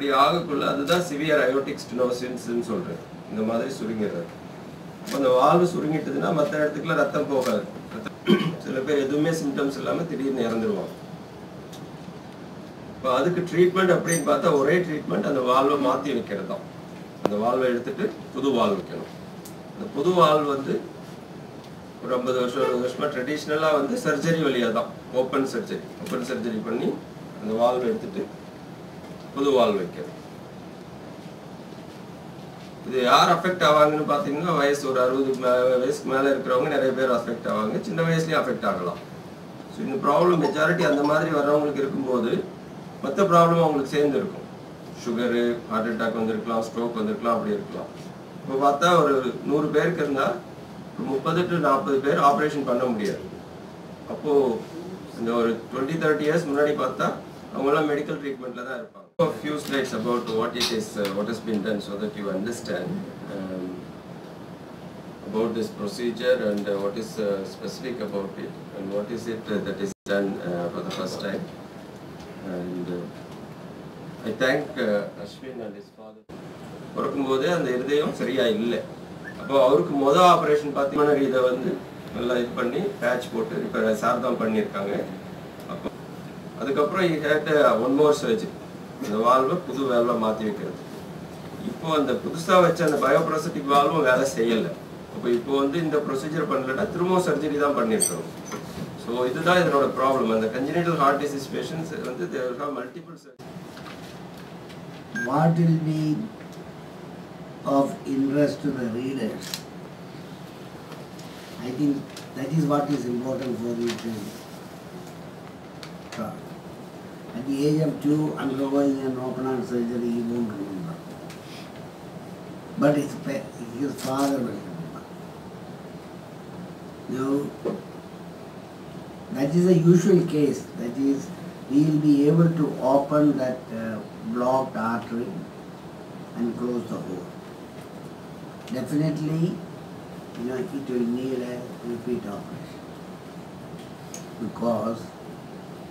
இப்படி ஆகக்குள்ள அதுதான் severe aortic ஸ்டினோசின்ஸ்னு சொல்றது. இந்த மாதிரி சுருங்கிடுறது. அப்போ அந்த வால்வு சுருங்கிட்டதுன்னா மற்ற இடத்துக்குள்ள ரத்தம் போகாது. சில பேர் எதுவுமே சிம்டம்ஸ் இல்லாமல் திடீர்னு இறந்துருவாங்க. இப்போ அதுக்கு ட்ரீட்மெண்ட் அப்படின்னு பார்த்தா ஒரே ட்ரீட்மெண்ட் அந்த வால்வை மாற்றி வைக்கிறது தான் அந்த வால்வை எடுத்துட்டு புது வால் வைக்கணும். அந்த புது வால்வு வந்து ஒரு ஐம்பது வருஷம் அறுபது வருஷமா ட்ரெடிஷ்னலாக வந்து சர்ஜரி வழியாக தான் ஓப்பன் சர்ஜரி ஓப்பன் சர்ஜரி பண்ணி அந்த வால்வை எடுத்துட்டு புது வைக்கிறது இது யார் அஃபெக்ட் ஆவாங்கன்னு பார்த்தீங்கன்னா வயசு ஒரு அறுபது வயசுக்கு மேலே இருக்கிறவங்க நிறைய பேர் அஃபெக்ட் ஆவாங்க. சின்ன வயசுலேயும் அஃபெக்ட் ஆகலாம். ஸோ இந்த ப்ராப்ளம் மெஜாரிட்டி அந்த மாதிரி வர்றவங்களுக்கு இருக்கும்போது மற்ற ப்ராப்ளம் அவங்களுக்கு சேர்ந்து இருக்கும் சுகரு ஹார்ட் அட்டாக் வந்திருக்கலாம் ஸ்ட்ரோக் வந்திருக்கலாம் அப்படி இருக்கலாம். இப்போ பார்த்தா ஒரு நூறு பேருக்கு இருந்தால் ஒரு முப்பது டு நாற்பது பேர் ஆப்ரேஷன் பண்ண முடியாது. அப்போது இந்த ஒரு டுவெண்ட்டி தேர்ட்டி இயர்ஸ் முன்னாடி பார்த்தா அவங்களாம் மெடிக்கல் ட்ரீட்மெண்ட்டில் தான் இருப்பாங்க. A few slides about what it is, uh, what has been done so that you understand um, about this procedure and uh, what is uh, specific about it and what is it uh, that is done uh, for the first time. And uh, I thank uh, Ashwin and his father. பிறக்கும்போதே அந்த இருதயம் சரியா இல்லை அப்போ அவருக்கு மொதல் operation பார்த்தீங்கன்னா இதை வந்து நல்லா இது பண்ணி பேட்ச் போட்டு இப்போ சார் தான் பண்ணியிருக்காங்க அப்போ அதுக்கப்புறம் ஒன் மோர் சர்ஜரி இந்த வால்வை புது வேல்வை மாற்றி வைக்கிறது. இப்போ அந்த புதுசாக வச்ச அந்த பயோப்ரோசட்டிக் வால்வும் வேலை செய்யலை. அப்போ இப்போ வந்து இந்த ப்ரொசீஜர் பண்ணலன்னா திரும்பவும் சர்ஜரி தான் பண்ணிருக்கோம். ஸோ இதுதான் இதனோட ப்ராப்ளம் அந்த கன்ஜினிட்டல் ஹார்ட் டிசீஸ் பேஷன்ஸ் வந்து multiple what will be of interest to the readers. I think that is what is important for you to talk. Age of two, undergoing an open heart surgery, he won't remember. But his, his father will remember. Now, that is a usual case. That is, we will be able to open that uh, blocked artery and close the hole. Definitely, you know, it will need a repeat operation. Because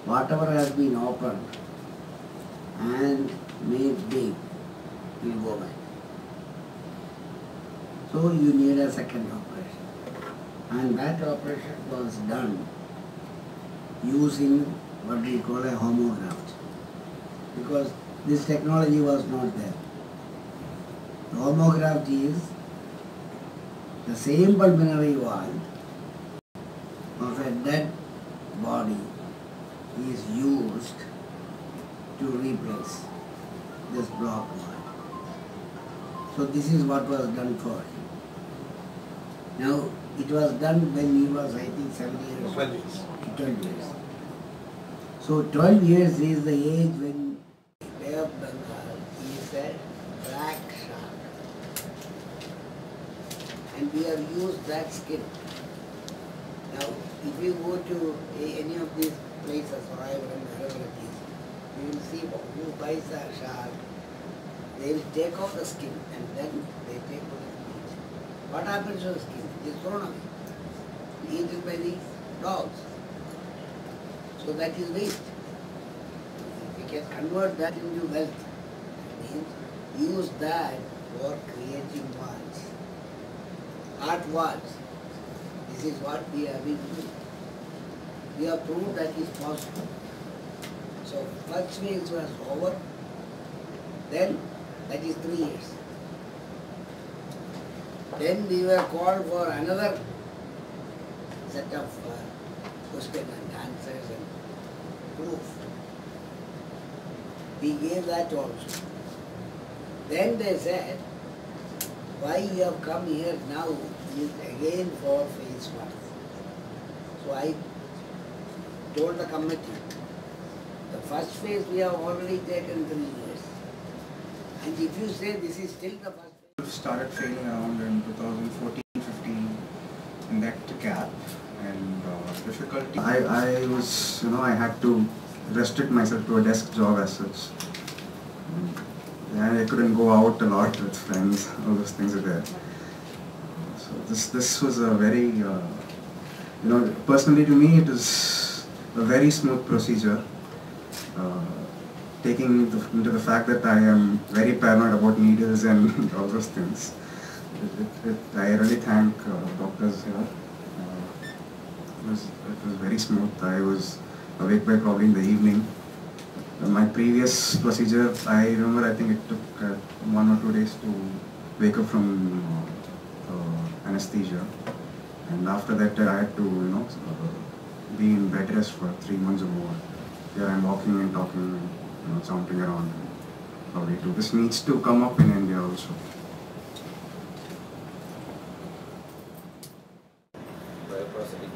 whatever has been opened and made big will go back. So you need a second operation. And that operation was done using what we call a homograft. Because this technology was not there. The homograft is the same pulmonary valve of a dead body is used this block valve. So this is what was done for him. Now, it was done when he was, I think, seven years. Twelve years. 12 years. So 12 years is the age when Bay of Bengal is a black shark. And we have used that skin. Now, if you go to any of these places, or I it is, you will see who buys a shark, they will take off the skin and then they take out the meat. What happens to the skin? It is thrown away. Eaten by the dogs. So that is waste. We can convert that into wealth. Means use that for creating walls. Art walls. This is what we have been doing. We have proved that is possible. So first phase was over. Then that is three years. Then we were called for another set of uh, question and answers and proof. We gave that also. Then they said, why you have come here now is again for phase one. So I told the committee, first phase we have already taken the years. And if you say this is still the first phase, started failing around in 2014 15 in that gap. And uh, difficulty I, I was you know I had to restrict myself to a desk job as such. And I couldn't go out a lot with friends all those things are there. So this this was a very uh, you know personally to me it is a very smooth procedure taking the, into the fact that I am very paranoid about needles and all those things. It, it, it, I really thank uh, doctors here. Uh, it, was, it was very smooth. I was awake by probably in the evening. Uh, my previous procedure, I remember I think it took uh, one or two days to wake up from uh, uh, anesthesia. And after that I had to, you know, uh, be in bed rest for three months or more. Here I'm walking and talking and you know, jumping around. Probably too. This needs to come up in India also.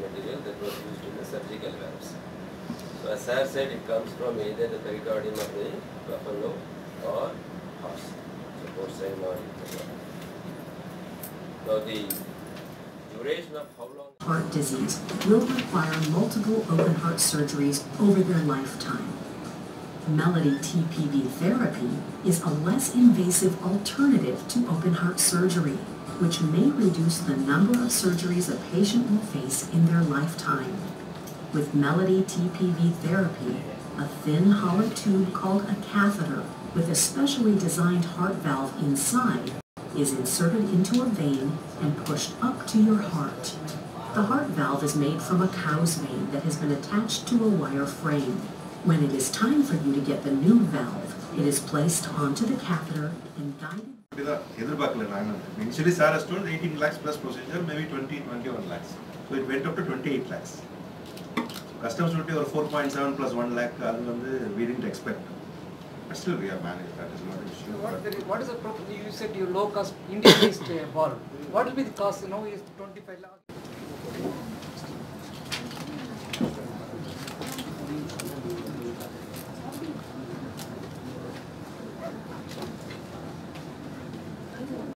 material that was used in the surgical. So as sir said, it comes from either the pericardium of the buffalo or horse, so porcine or Now the duration of how long heart disease will require multiple open heart surgeries over their lifetime. Melody TPV therapy is a less invasive alternative to open heart surgery, which may reduce the number of surgeries a patient will face in their lifetime. With Melody TPV therapy, a thin hollow tube called a catheter with a specially designed heart valve inside is inserted into a vein and pushed up to your heart. The heart valve is made from a cow's vein that has been attached to a wire frame. When it is time for you to get the new valve, it is placed onto the catheter and guided. Initially, Sarah told 18 lakhs plus procedure, maybe 20, 21 lakhs. So it went up to 28 lakhs. Customs duty or 4.7 plus 1 lakh, we didn't expect. But still we have managed, that is not an issue. So what, the, what is the, you said your low cost India-based valve. Uh, what will be the cost, you know, is 25 lakh?